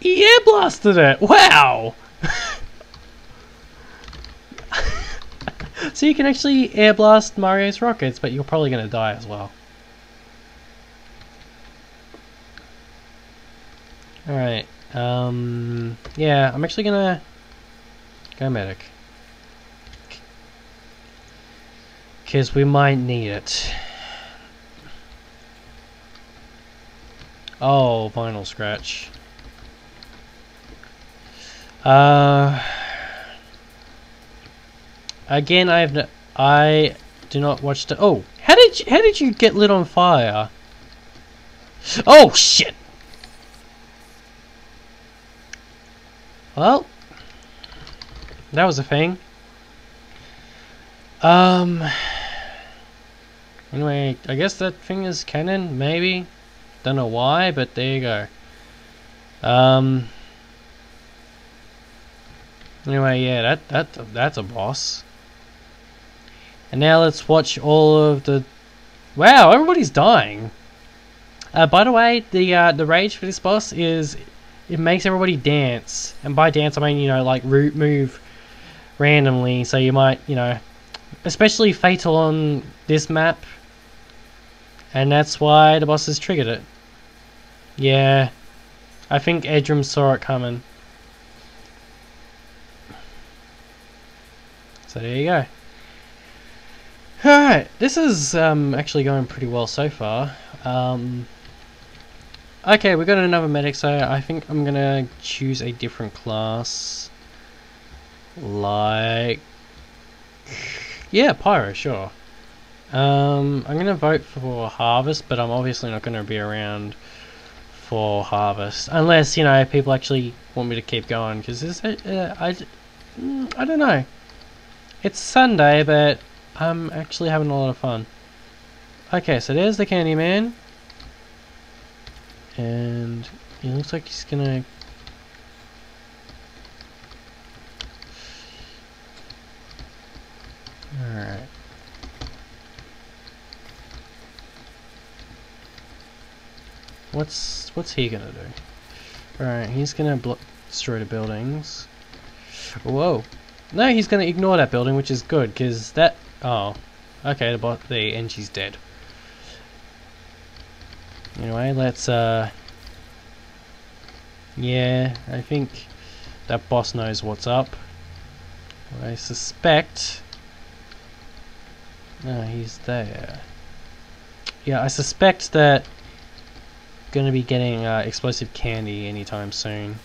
he air blasted it! Wow! so you can actually air blast Mario's rockets, but you're probably going to die as well. Alright, um, yeah, I'm actually gonna go medic. Because we might need it. Oh, vinyl scratch. Uh, again, I have no, I do not watch the. Oh, how did you, how did you get lit on fire? Oh shit! Well, that was a thing. Um. Anyway, I guess that thing is canon, maybe. Don't know why, but there you go. Um. Anyway, yeah, that that that's a boss. And now let's watch all of the. Wow, everybody's dying. Uh, by the way, the uh, the rage for this boss is it makes everybody dance, and by dance I mean you know like root move randomly. So you might you know especially fatal on this map, and that's why the bosses triggered it. Yeah, I think Edrum saw it coming. So there you go. Alright, this is um, actually going pretty well so far. Um, okay, we got another medic, so I think I'm gonna choose a different class. Like... Yeah, Pyro, sure. Um, I'm gonna vote for Harvest, but I'm obviously not gonna be around for Harvest. Unless, you know, people actually want me to keep going, because this, uh, I, mm, I don't know. It's Sunday, but I'm actually having a lot of fun. Okay, so there's the Candyman. And he looks like he's gonna... Alright. What's what's he gonna do? Alright, he's gonna destroy the buildings. Whoa. No, he's gonna ignore that building, which is good, because that... Oh. Okay, the, bot, the Engie's dead. Anyway, let's, uh... Yeah, I think that boss knows what's up. I suspect... No, he's there. Yeah, I suspect that gonna be getting uh, explosive candy anytime soon.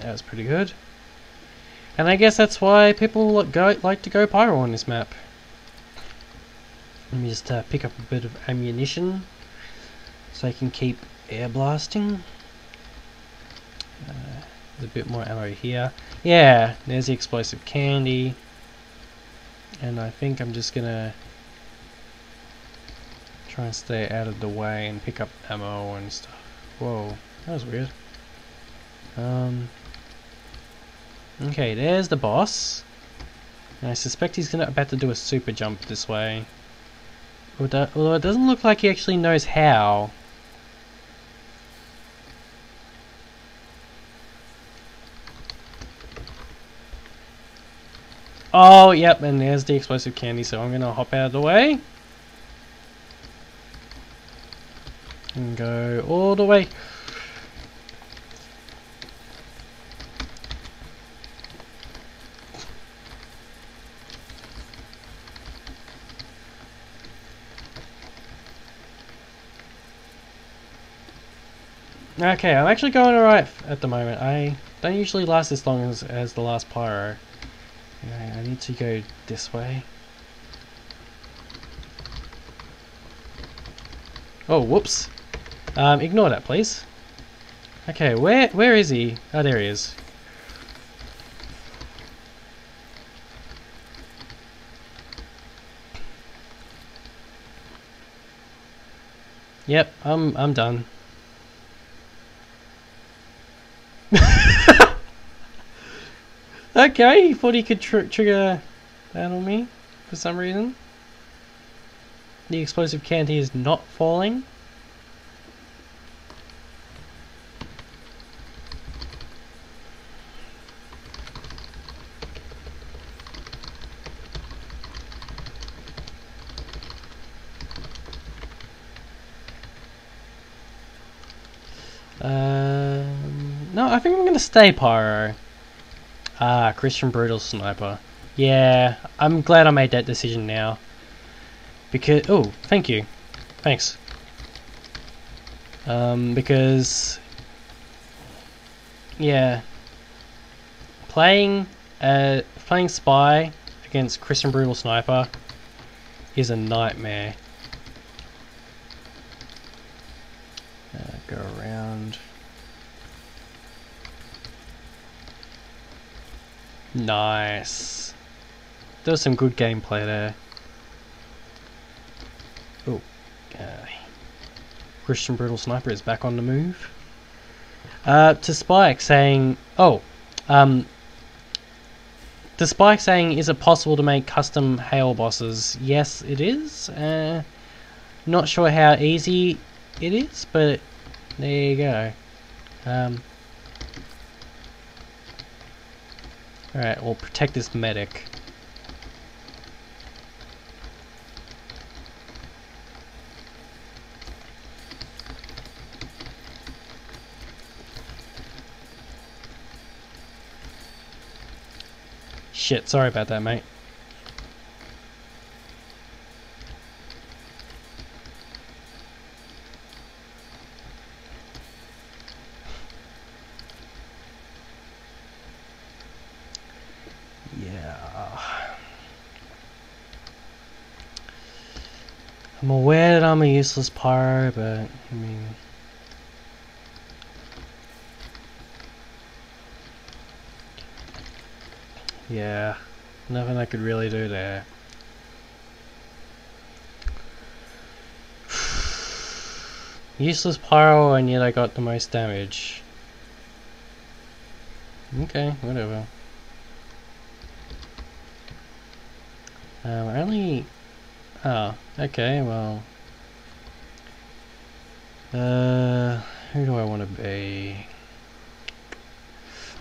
That was pretty good. And I guess that's why people go, like to go pyro on this map. Let me just uh, pick up a bit of ammunition so I can keep air blasting. A bit more ammo here. Yeah, there's the explosive candy. And I think I'm just gonna try and stay out of the way and pick up ammo and stuff. Whoa, that was weird. Um, okay, there's the boss. And I suspect he's gonna about to do a super jump this way. Although it doesn't look like he actually knows how. Oh, yep, and there's the explosive candy, so I'm gonna hop out of the way. And go all the way. Okay, I'm actually going alright at the moment. I don't usually last as long as, as the last pyro. I need to go this way. Oh, whoops. Um, ignore that, please. Okay, where where is he? Oh, there he is. Yep, I'm I'm done. Okay, he thought he could tr trigger that on me for some reason. The explosive candy is not falling. Um, no, I think I'm going to stay Pyro. Ah, Christian Brutal Sniper. Yeah, I'm glad I made that decision now. Because, oh, thank you. Thanks. Um, because, yeah, playing, uh, playing Spy against Christian Brutal Sniper is a nightmare. Uh, go around. Nice. There was some good gameplay there. Oh, uh, Christian Brutal Sniper is back on the move. Uh, to Spike saying, oh, um, to Spike saying, is it possible to make custom Hale bosses? Yes, it is. Uh, not sure how easy it is, but there you go. Um, Alright, we'll protect this medic. Shit, sorry about that, mate. Yeah. I'm aware that I'm a useless pyro, but I mean. Yeah, nothing I could really do there. Useless pyro, and yet I got the most damage. Okay, whatever. Um, only... Oh, okay, well... Uh, who do I want to be?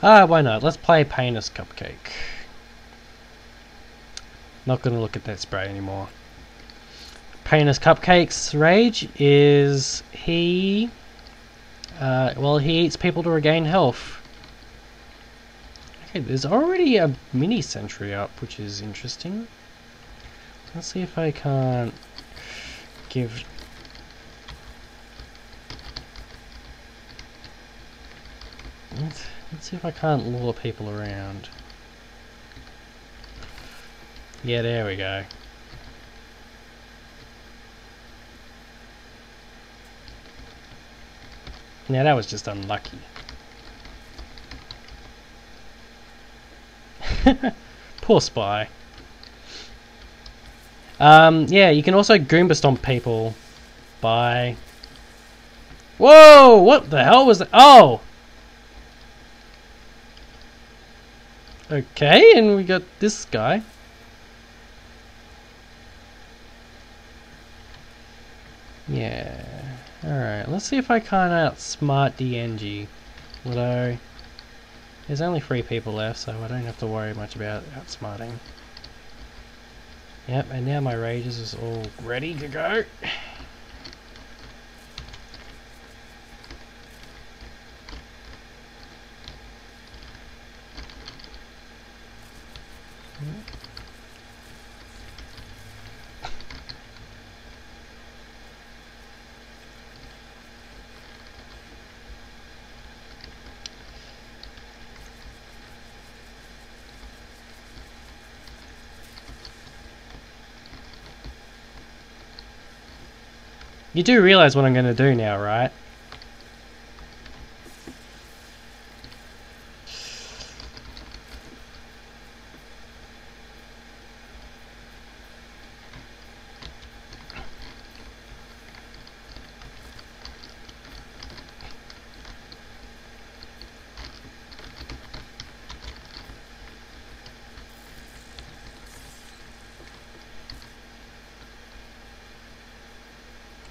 Ah, why not? Let's play Painis Cupcake. Not gonna look at that spray anymore. Painis Cupcake's rage is he... Uh, well, he eats people to regain health. Okay, there's already a mini sentry up, which is interesting. Let's see if I can't give... Let's, let's see if I can't lure people around. Yeah, there we go. Now that was just unlucky. Poor spy. Um, yeah, you can also Goomba Stomp people by... Whoa! What the hell was that? Oh! Okay, and we got this guy. Yeah. Alright, let's see if I can't outsmart DNG. Although, there's only three people left, so I don't have to worry much about outsmarting. Yep, and now my rages is all ready to go. You do realize what I'm going to do now, right?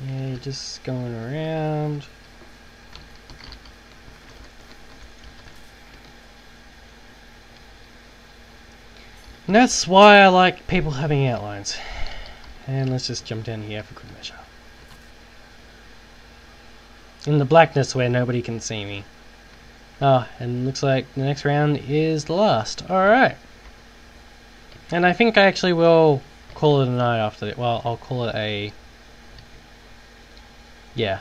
Yeah, just going around. And that's why I like people having outlines. And let's just jump down here for good measure. In the blackness where nobody can see me. Oh, and looks like the next round is the last. Alright. And I think I actually will call it a night after it. Well, I'll call it a yeah.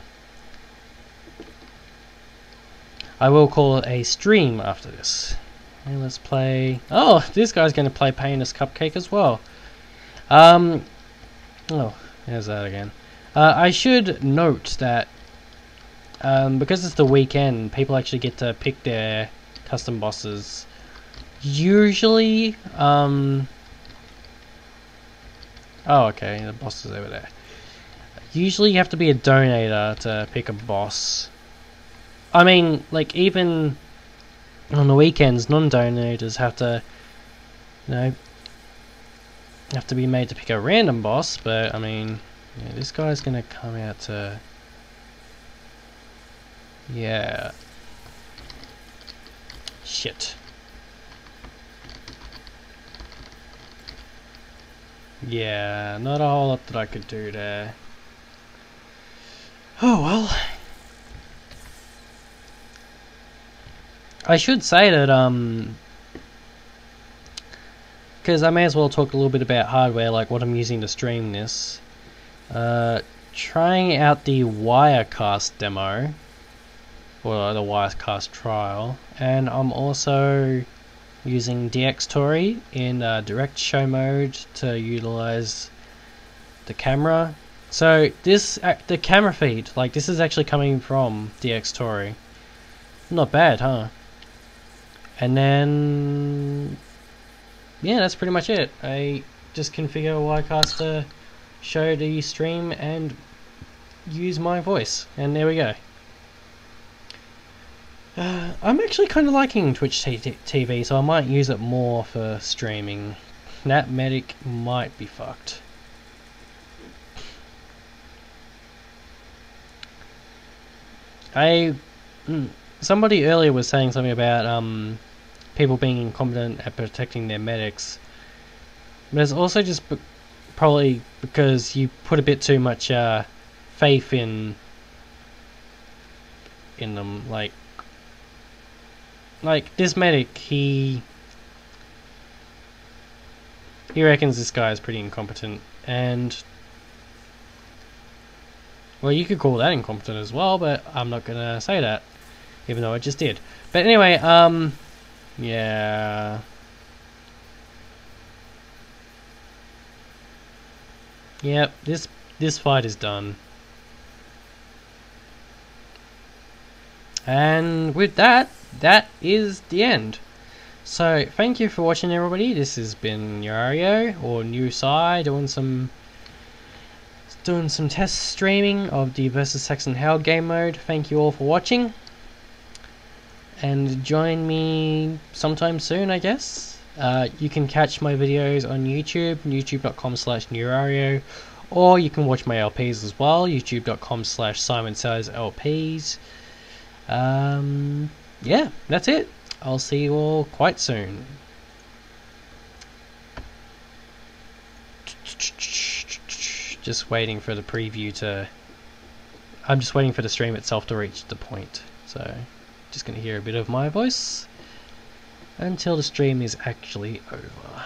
I will call a stream after this. And let's play... Oh, this guy's going to play Painis Cupcake as well. Um, oh, there's that again. Uh, I should note that um, because it's the weekend, people actually get to pick their custom bosses. Usually, um... Oh, okay, the boss is over there. Usually you have to be a donator to pick a boss. I mean, like, even on the weekends, non-donators have to, you know, have to be made to pick a random boss, but, I mean, yeah, this guy's gonna come out to... Yeah. Shit. Yeah, not a whole lot that I could do there. Oh well. I should say that, um, because I may as well talk a little bit about hardware, like what I'm using to stream this. Uh, trying out the Wirecast demo, or the Wirecast trial, and I'm also using Dxtory in uh, direct show mode to utilize the camera. So this, the camera feed, like this is actually coming from Dxtory. Not bad, huh? And then, yeah, that's pretty much it. I just configure to show the stream and use my voice, and there we go. Uh, I'm actually kind of liking Twitch TV, so I might use it more for streaming. That medic might be fucked. I mm, somebody earlier was saying something about um, people being incompetent at protecting their medics. But it's also just probably because you put a bit too much uh, faith in in them. Like, like this medic, he he reckons this guy is pretty incompetent, and well, you could call that incompetent as well, but I'm not gonna say that, even though I just did. But anyway, um, yeah. Yep, this this fight is done. And with that, that is the end. So, thank you for watching everybody. This has been Yario, or New Side, doing some doing some test streaming of the versus Saxton Hale game mode. Thank you all for watching. And join me sometime soon, I guess. Uh, you can catch my videos on YouTube, youtube.com slash neurario, or you can watch my LPs as well, youtube.com slash Simon Says LPs. Um, yeah, that's it. I'll see you all quite soon. Just waiting for the preview to... I'm just waiting for the stream itself to reach the point. So, just going to hear a bit of my voice until the stream is actually over.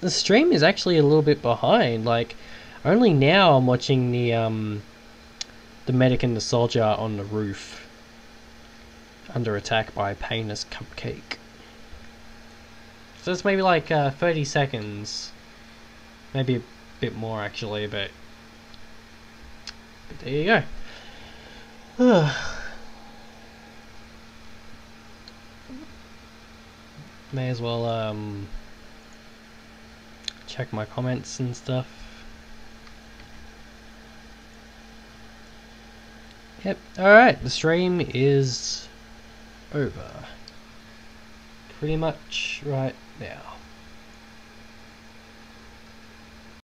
The stream is actually a little bit behind, like only now I'm watching the um the medic and the soldier on the roof under attack by Painis Cupcake. So it's maybe like uh, 30 seconds, maybe a bit more actually, but, but there you go. May as well um, check my comments and stuff. Yep, alright, the stream is over. Pretty much right now.